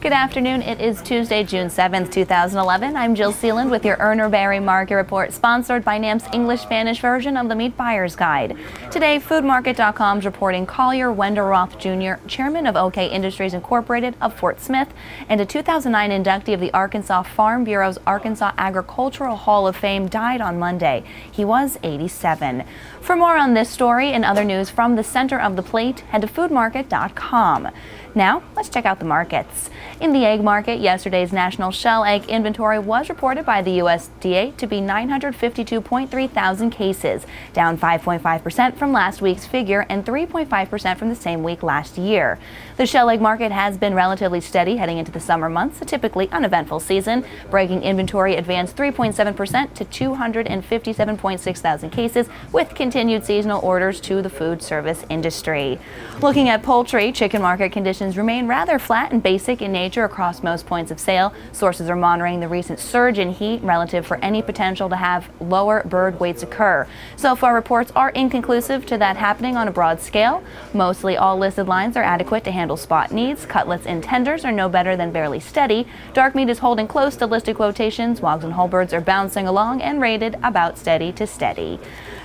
Good afternoon. It is Tuesday, June 7th, 2011. I'm Jill Sealand with your Urner Barry Market Report, sponsored by NAMP's English-Spanish version of the Meat Buyer's Guide. Today, FoodMarket.com is reporting Collier Wenderoth Jr., chairman of OK Industries Incorporated of Fort Smith, and a 2009 inductee of the Arkansas Farm Bureau's Arkansas Agricultural Hall of Fame, died on Monday. He was 87. For more on this story and other news from the center of the plate, head to FoodMarket.com. Now, let's check out the markets. In the egg market, yesterday's national shell egg inventory was reported by the USDA to be 952.3 thousand cases, down 5.5% from last week's figure and 3.5% from the same week last year. The shell egg market has been relatively steady heading into the summer months, a typically uneventful season. Breaking inventory advanced 3.7% to 257.6 thousand cases, with continued seasonal orders to the food service industry. Looking at poultry, chicken market conditions conditions remain rather flat and basic in nature across most points of sale. Sources are monitoring the recent surge in heat relative for any potential to have lower bird weights occur. So far, reports are inconclusive to that happening on a broad scale. Mostly all listed lines are adequate to handle spot needs. Cutlets and tenders are no better than barely steady. Dark meat is holding close to listed quotations. Wogs and whole birds are bouncing along and rated about steady to steady.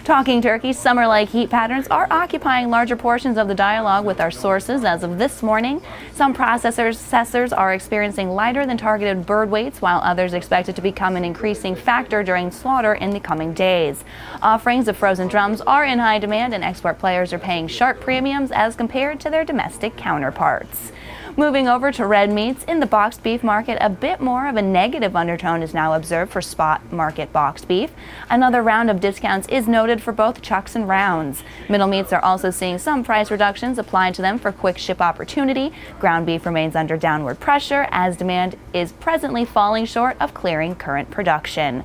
Talking turkey, summer-like heat patterns are occupying larger portions of the dialogue with our sources as of this morning. Some processors are experiencing lighter than targeted bird weights, while others expect it to become an increasing factor during slaughter in the coming days. Offerings of frozen drums are in high demand and export players are paying sharp premiums as compared to their domestic counterparts. Moving over to red meats, in the boxed beef market, a bit more of a negative undertone is now observed for spot market boxed beef. Another round of discounts is noted for both chucks and rounds. Middle meats are also seeing some price reductions applied to them for quick ship Ground beef remains under downward pressure as demand is presently falling short of clearing current production.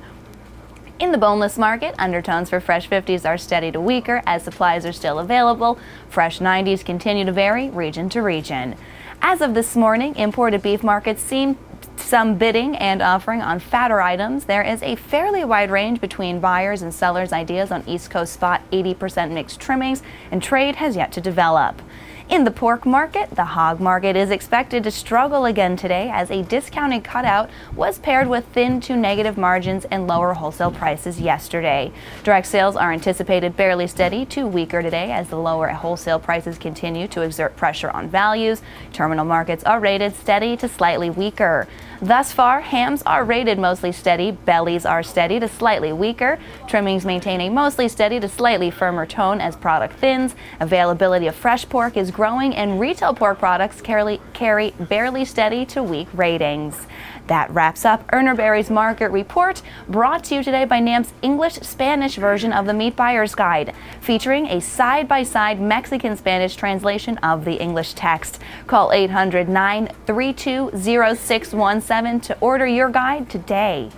In the boneless market, undertones for fresh 50s are steady to weaker as supplies are still available. Fresh 90s continue to vary region to region. As of this morning, imported beef markets seem some bidding and offering on fatter items. There is a fairly wide range between buyers and sellers' ideas on East Coast spot 80% mixed trimmings, and trade has yet to develop. In the pork market, the hog market is expected to struggle again today as a discounted cutout was paired with thin to negative margins and lower wholesale prices yesterday. Direct sales are anticipated barely steady to weaker today as the lower wholesale prices continue to exert pressure on values. Terminal markets are rated steady to slightly weaker. Thus far, hams are rated mostly steady, bellies are steady to slightly weaker, trimmings maintain a mostly steady to slightly firmer tone as product thins, availability of fresh pork is growing, and retail pork products carry, carry barely steady to weak ratings. That wraps up Urner Barry's Market Report, brought to you today by NAMP's English-Spanish version of the Meat Buyer's Guide, featuring a side-by-side Mexican-Spanish translation of the English text. Call 800-932-0617 to order your guide today.